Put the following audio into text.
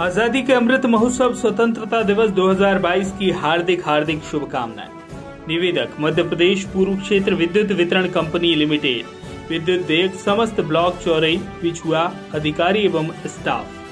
आज़ादी के अमृत महोत्सव स्वतंत्रता दिवस 2022 की हार्दिक हार्दिक शुभकामनाएँ। निवेदक, मध्य प्रदेश पूर्व क्षेत्र विद्युत वितरण कंपनी लिमिटेड। विद्युत देयक समस्त ब्लॉक चौरई, पिछुआ, अधिकारी एवं स्टाफ।